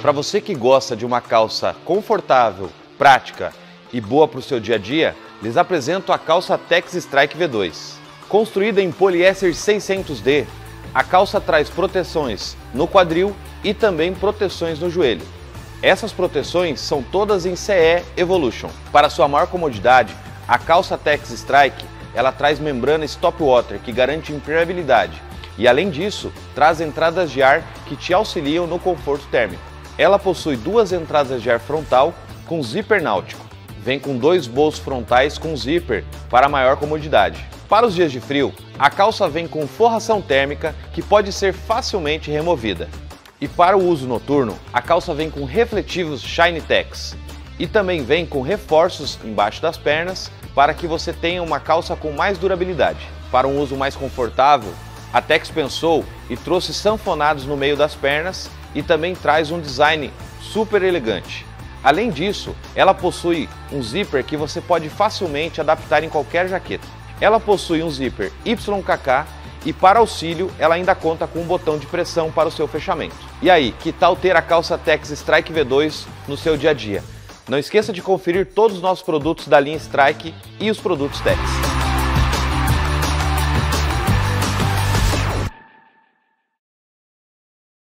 Para você que gosta de uma calça confortável, prática e boa para o seu dia a dia, lhes apresento a calça Tex Strike V2. Construída em poliéster 600D, a calça traz proteções no quadril e também proteções no joelho. Essas proteções são todas em CE Evolution. Para sua maior comodidade, a calça Tex Strike ela traz membrana Stop Water que garante impermeabilidade e além disso traz entradas de ar que te auxiliam no conforto térmico. Ela possui duas entradas de ar frontal com zíper náutico. Vem com dois bolsos frontais com zíper para maior comodidade. Para os dias de frio, a calça vem com forração térmica que pode ser facilmente removida. E para o uso noturno, a calça vem com refletivos Shine Tex e também vem com reforços embaixo das pernas para que você tenha uma calça com mais durabilidade. Para um uso mais confortável, a Tex pensou e trouxe sanfonados no meio das pernas e também traz um design super elegante. Além disso, ela possui um zíper que você pode facilmente adaptar em qualquer jaqueta. Ela possui um zíper YKK e para auxílio ela ainda conta com um botão de pressão para o seu fechamento. E aí, que tal ter a calça Tex Strike V2 no seu dia a dia? Não esqueça de conferir todos os nossos produtos da linha Strike e os produtos Tex.